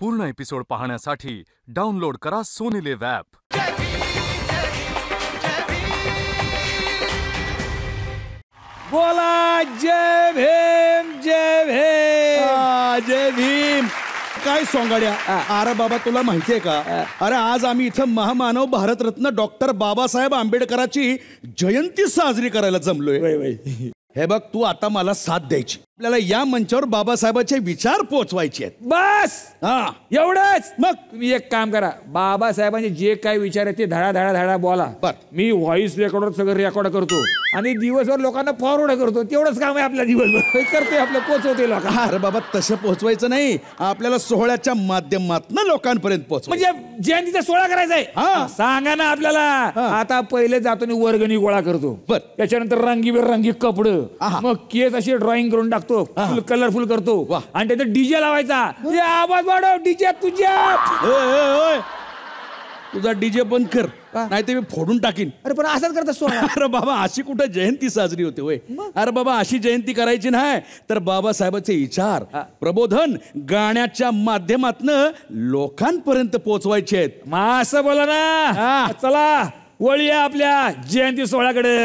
पूर्ण एपिसोड पाहण्यासाठी डाउनलोड करा सोनी लिव्ह ॲप बोला जय भीम जय भीम. आ, जय भीम. काय सोंगाड्या? अरे बाबा तुला माहितीये का? अरे आज आम्ही इथं महामानव भारतरत्न डॉक्टर बाबासाहेब आंबेडकराची जयंती साजरी करायला जमलोय. हे बघ तू आता मला साथ द्यायची. आपल्याला या मंचावर बाबासाहेबांचे विचार पोचवायचे आहेत. बस! हा. एवढंच! मग? तुम्ही एक काम करा. बाबासाहेबांचे जे काय विचार आहेत ते धडा धडा धडा बोला. बर. मी व्हॉइस रेकॉर्डर सगळं रेकॉर्ड करतो. आणि दिवसभर लोकांना फॉरवर्ड करतो. तेवढंच काम आहे आपल्या दिवसभर. करतोय आपलं पोचवते लोकांना अरे बाबा तसं पोहोचवायचं नाही. आपल्याला सोहळ्याच्या माध्यमातून लोकांपर्यंत पोहोच म्हणजे जयंतीचा सोहळा करायचा आहे. हा. सांगा ना आपल्याला. आता पहिले जातो आणि वर्गणी गोळा करतो. बर. त्याच्यानंतर रंगीबेरंगी कपड. मग केस असे ड्रॉइंग करून टाकतो. फुल कलरफुल करतो. आणि त्याचा डीजे लावायचा. हे आवाज वाढव डीजे तुझ्या तुझा डीजे बंद कर? नाही ते मी फोडून टाकीन. अरे पण असंच करता सोहळा अरे बाबा अशी कुठं जयंती साजरी होते होय? अरे बाबा अशी जयंती करायची नाही. तर बाबासाहेबांचे विचार प्रबोधन गाण्याच्या माध्यमातनं लोकांपर्यंत पोहोचवायचे आहेत. मग असं बोला ना. हा. चला वळूया आपल्या जयंती सोहळ्याकडे.